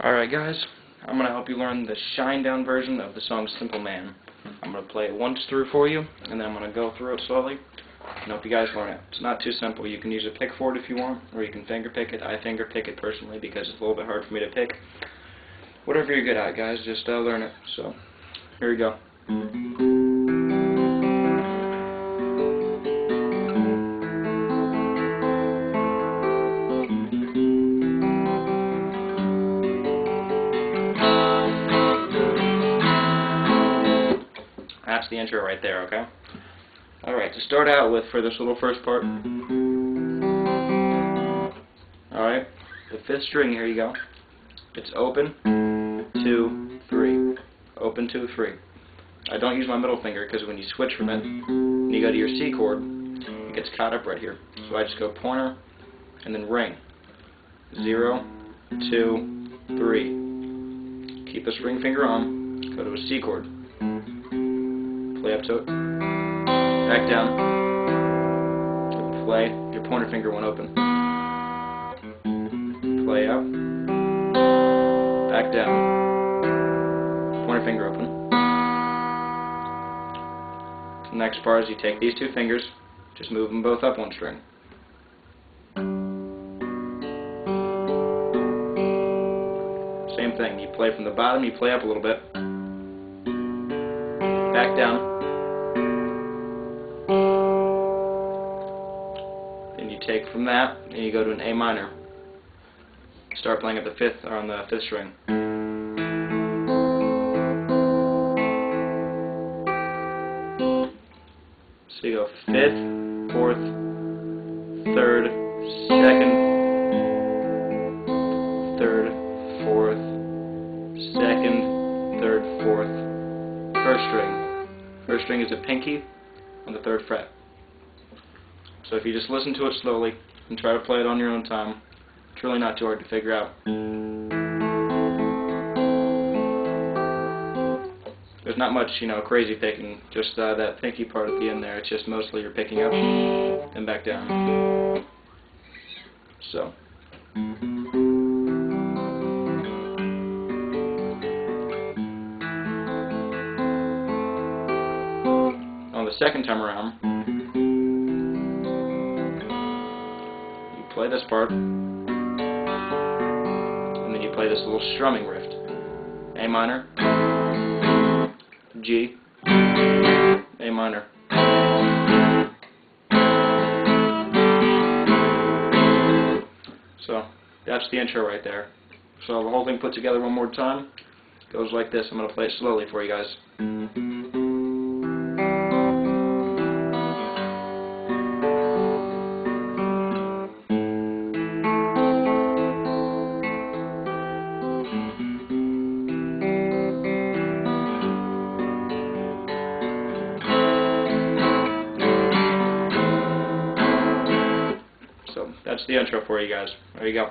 Alright guys, I'm going to help you learn the Shinedown version of the song Simple Man. I'm going to play it once through for you, and then I'm going to go through it slowly, and hope you guys learn it. It's not too simple. You can use a pick for it if you want, or you can finger pick it. I finger pick it personally because it's a little bit hard for me to pick. Whatever you're good at guys, just uh, learn it. So, here we go. That's the intro right there, okay? Alright, to start out with for this little first part. Alright, the fifth string, here you go. It's open, two, three. Open, two, three. I don't use my middle finger because when you switch from it, and you go to your C chord, it gets caught up right here. So I just go pointer, and then ring. Zero, two, three. Keep this ring finger on, go to a C chord play up to it, back down, play, your pointer finger went open, play up, back down, pointer finger open. The next part is you take these two fingers, just move them both up one string. Same thing, you play from the bottom, you play up a little bit, back down. Then you take from that and you go to an A minor. Start playing at the fifth or on the fifth string. So you go fifth, fourth, third, second, third, fourth, second, third, fourth, first string. First string is a pinky on the third fret. So if you just listen to it slowly and try to play it on your own time, it's really not too hard to figure out. There's not much, you know, crazy picking, just uh, that pinky part at the end there. It's just mostly you're picking up and back down. So. Second time around, you play this part, and then you play this little strumming riff. A minor, G, A minor. So, that's the intro right there. So the whole thing put together one more time goes like this. I'm going to play it slowly for you guys. That's the intro for you guys. There you go.